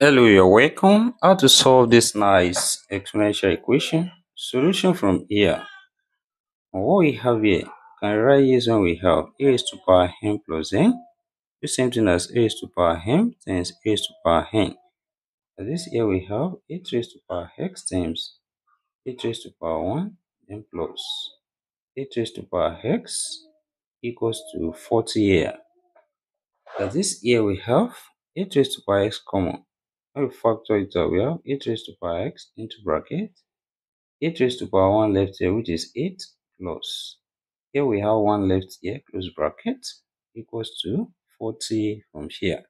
Hello, you're welcome. How to solve this nice exponential equation? Solution from here. what we have here, can write this when we have a raised to power n plus n. The same thing as a raised to power m times a raised to power n. As this here we have a raised to power x times a raised to power 1 then plus a raised to power x equals to 40 here. As this here we have a raised to power x common Oh, it out, 8 raised to power x into bracket 8 raised to power 1 left here, which is 8 plus. Here we have 1 left here, close bracket, equals to 40 from here.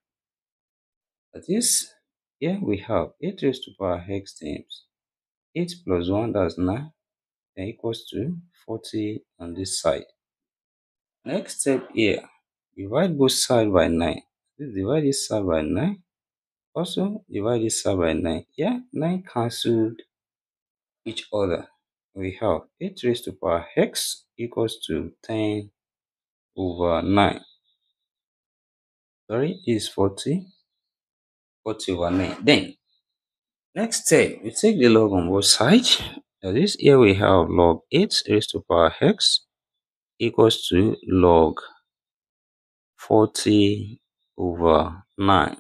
That is, here we have 8 raised to power x times 8 plus 1, that's 9, then equals to 40 on this side. Next step here, divide both sides by 9. Divide this side by 9 also divide this side by 9. Yeah, 9 cancelled each other. We have 8 raised to power x equals to 10 over 9. Sorry, is 40. 40 over 9. Then, next step, we take the log on both sides. Now this here we have log 8 raised to power x equals to log 40 over 9.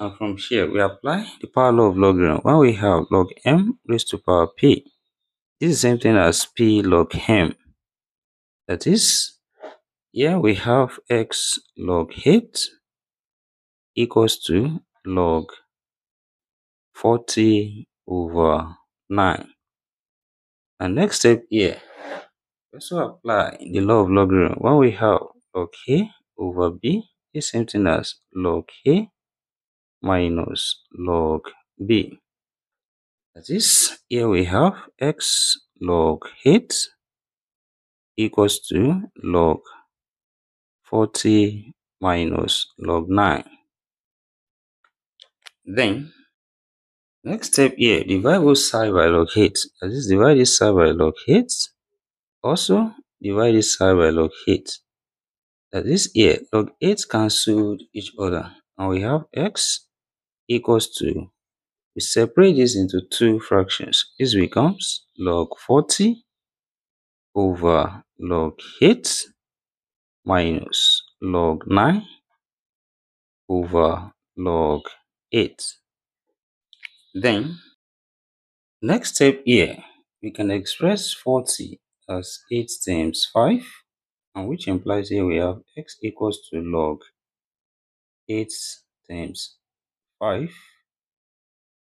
And from here, we apply the power law of logarithm. When we have log m raised to power p, this is the same thing as p log m. That is, here we have x log 8 equals to log 40 over 9. And next step here, also apply the law of logarithm. When we have log a over b, is the same thing as log a minus log b. That is, here we have x log 8 equals to log 40 minus log 9. Then, next step here, divide both side by log 8. That is, divide this side by log 8. Also, divide this side by log 8. That is here, log 8 cancelled each other. And we have x equals to we separate this into two fractions. This becomes log 40 over log 8 minus log 9 over log 8. Then, next step here, we can express 40 as 8 times 5, and which implies here we have x equals to log 8 times 5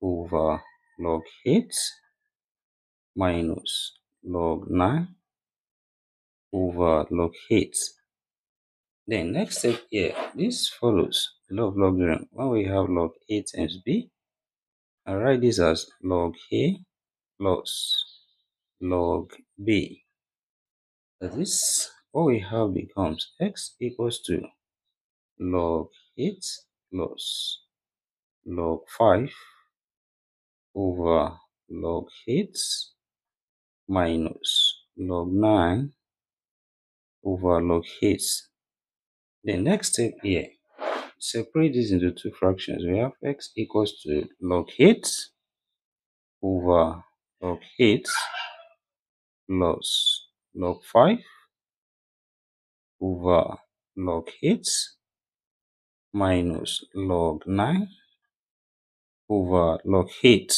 over log 8 minus log 9 over log 8. Then next step here, this follows the law of logarithm. When we have log a times b, I write this as log a plus log b. That is, what we have becomes x equals to log 8 plus log 5 over log 8 minus log 9 over log 8. The next step here, separate this into two fractions. We have x equals to log 8 over log 8 plus log 5 over log 8 minus log 9 over log 8.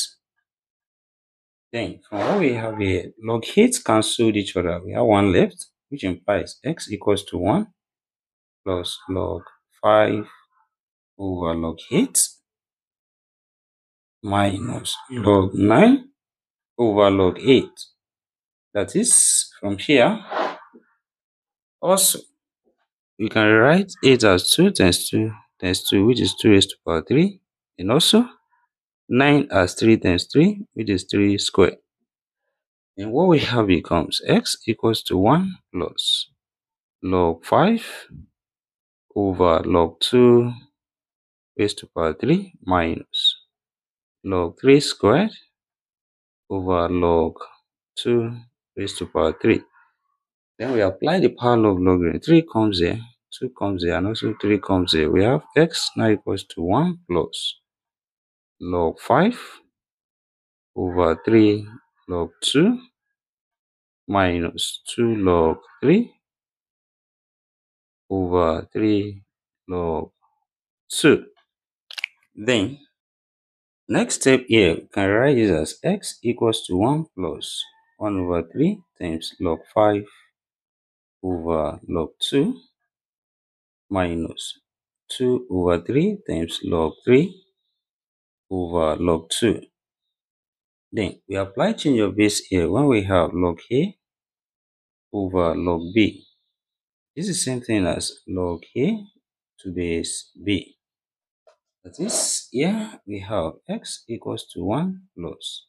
Then, from what we have here, log 8 cancelled each other. We have 1 left, which implies x equals to 1 plus log 5 over log 8 minus log 9 over log 8. That is, from here, also, we can write 8 as 2 times 2 times 2, which is 2 raised to power 3. And also, 9 as 3 times 3, which is 3 squared. And what we have becomes x equals to 1 plus log 5 over log 2 raised to power 3 minus log 3 squared over log 2 raised to power 3. Then we apply the power of logarithm. 3 comes here, 2 comes here and also 3 comes here. We have x now equals to 1 plus log 5 over 3 log 2 minus 2 log 3 over 3 log 2. Then, next step here, we can write this as x equals to 1 plus 1 over 3 times log 5 over log 2 minus 2 over 3 times log 3 over log 2. Then we apply change of base here when we have log A over log B. This is the same thing as log A to base B. That is, here we have x equals to 1 plus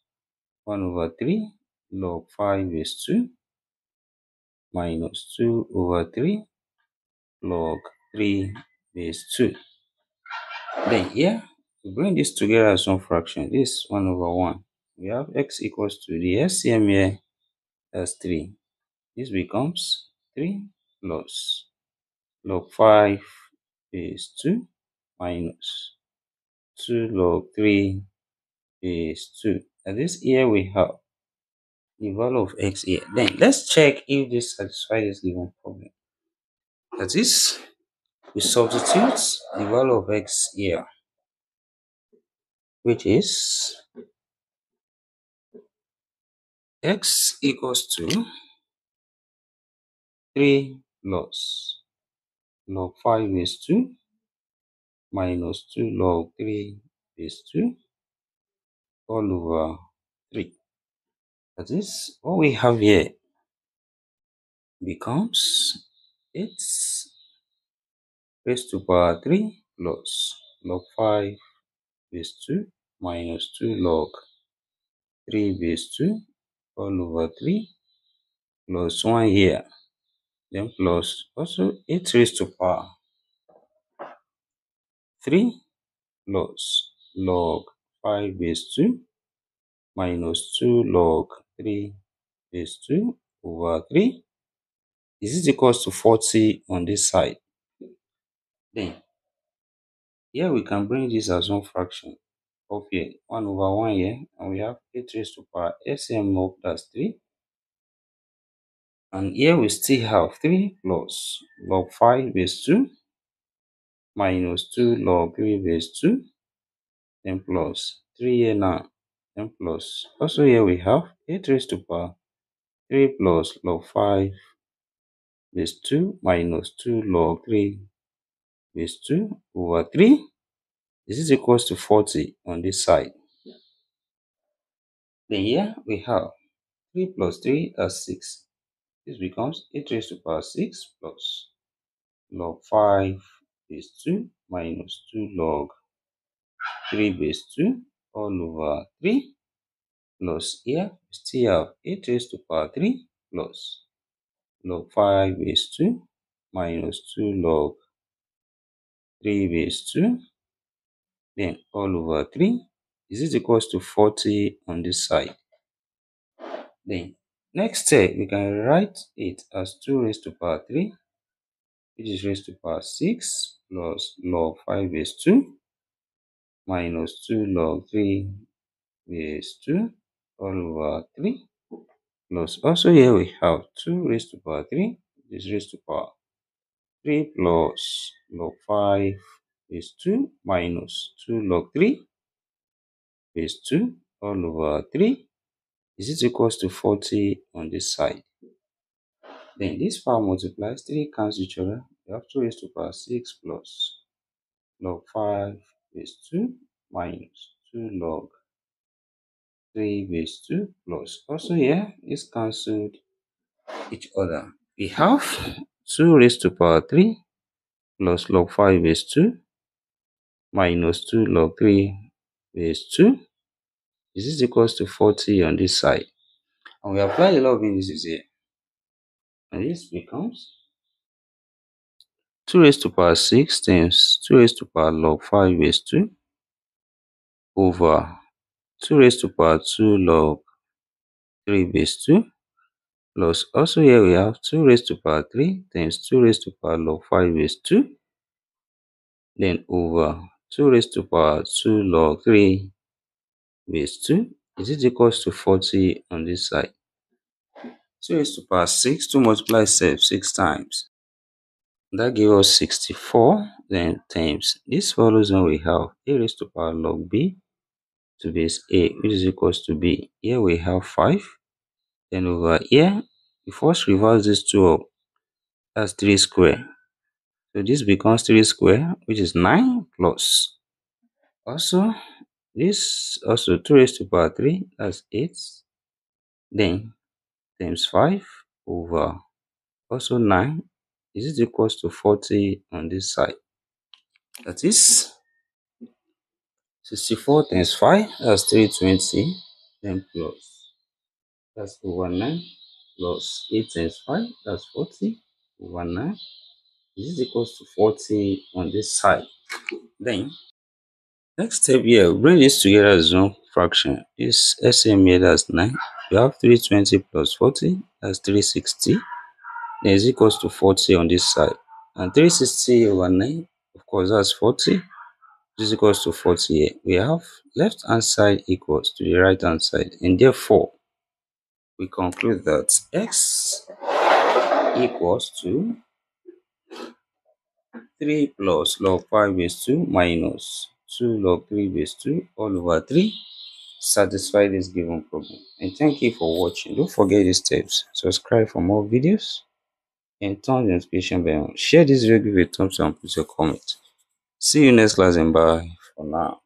1 over 3 log 5 base 2 minus 2 over 3 log 3 base 2. Then here, bring this together as one fraction. This is 1 over 1. We have x equals to the LCM here, that's 3. This becomes 3 plus log 5 is 2 minus 2 log 3 is 2. And this here we have the value of x here. Then let's check if this satisfies this given problem. That is, we substitute the value of x here, which is x equals to 3 plus log 5 base 2 minus 2 log 3 base 2 all over 3. That is, what we have here becomes 8 raised to power 3 plus log 5 base 2 minus 2 log 3 base 2 all over 3 plus 1 here then plus also 8 raised to power 3 plus log 5 base 2 minus 2 log 3 base 2 over 3 is it equals to 40 on this side. Then here we can bring this as one fraction of here 1 over 1 here and we have 8 raised to power LCM up that's 3 and here we still have 3 plus log 5 base 2 minus 2 log 3 base 2 then plus 3 here now then plus. Also here we have 8 raised to power 3 plus log 5 base 2 minus 2 log 3 base 2 over 3 this is equals to 40 on this side. Then here we have 3 plus 3 that's 6 this becomes 8 raised to power 6 plus log 5 base 2 minus 2 log 3 base 2 all over 3 plus here we still have 8 raised to power 3 plus log 5 base 2 minus 2 log 3 base 2 then all over 3 is it equals to 40 on this side? Then next step we can write it as 2 raised to power 3 which is raised to power 6 plus log 5 base 2 minus 2 log 3 base 2 all over 3 plus also here we have 2 raised to power 3 which is raised to power 3 plus log 5 base 2 minus 2 log 3 base 2 all over 3 is it equals to 40 on this side? Then this power multiplies 3 cancel each other. We have 2 raised to power 6 plus log 5 base 2 minus 2 log 3 base 2 plus. Also here is cancelled each other. We have 2 raised to power 3 plus log 5 base 2 minus 2 log 3 base 2 is this equals to 40 on this side? And we apply the law of indices here. And this becomes 2 raised to power 6 times 2 raised to power log 5 base 2 over 2 raised to power 2 log 3 base 2 plus also here we have 2 raised to power 3 times 2 raised to power log 5 is 2 then over 2 raised to power 2 log 3 base 2 is it equals to 40 on this side? 2 raised to power 6 to multiply itself 6 times. That gives us 64 then times this follows when we have a raised to power log b to base a which is equals to b. Here we have 5 then over here we first reverse this 2 up. That's 3 square. So this becomes 3 square which is 9 plus. Also this also 2 raised to power 3 that's 8 then times 5 over also 9 is it equals to 40 on this side? That is 64 times 5 that's 320 then plus that's over 9 plus 8 times 5 that's 40 over 9 is equals to 40 on this side. Then next step here bring this together as one fraction. This LCM here that's 9 we have 320 plus 40 that's 360 then is equals to 40 on this side. And 360 over 9 of course that's 40 this is equals to 40 here. We have left hand side equals to the right hand side. And therefore we conclude that x equals to 3 plus log 5 base 2 minus 2 log 3 base 2 all over 3 satisfy this given problem. And thank you for watching. Don't forget these steps. Subscribe for more videos and turn the notification bell share this video give a thumbs up and put your comment. See you next class and bye for now